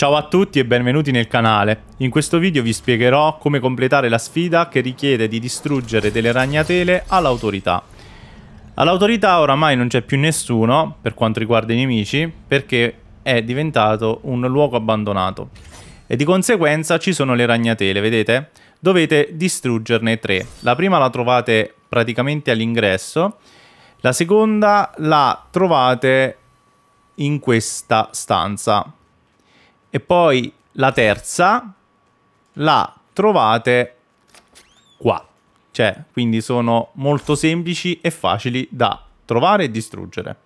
Ciao a tutti e benvenuti nel canale. In questo video vi spiegherò come completare la sfida che richiede di distruggere delle ragnatele all'autorità. All'autorità oramai non c'è più nessuno per quanto riguarda i nemici perché è diventato un luogo abbandonato e di conseguenza ci sono le ragnatele, vedete? Dovete distruggerne tre. La prima la trovate praticamente all'ingresso, la seconda la trovate in questa stanza e poi la terza la trovate qua. Cioè, quindi sono molto semplici e facili da trovare e distruggere.